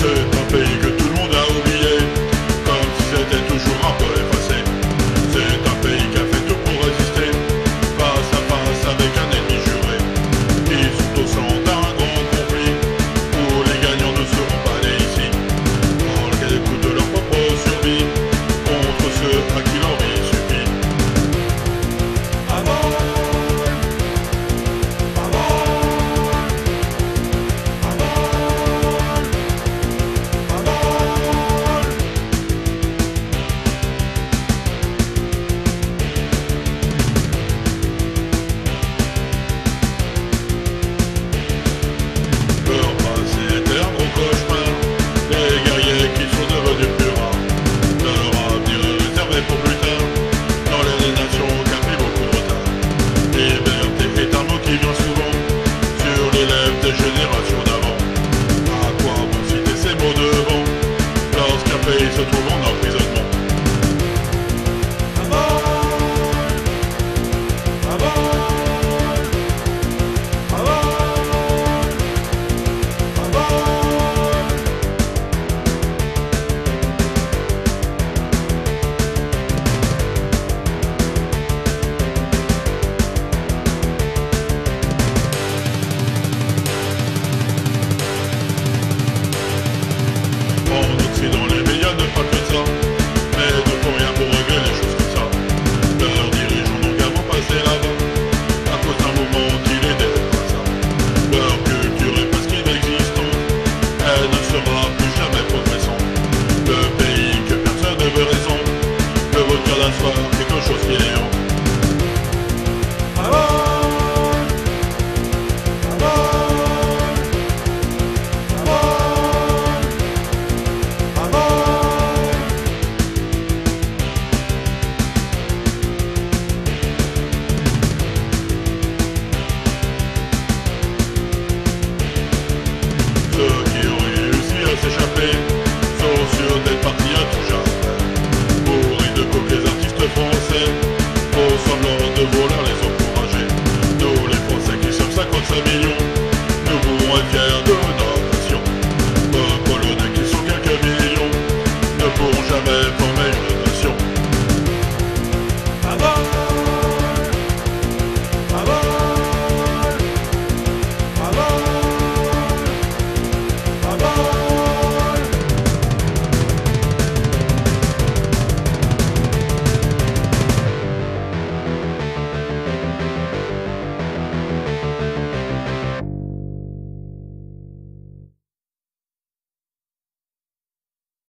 c'est un pays que se trouvant dans to be.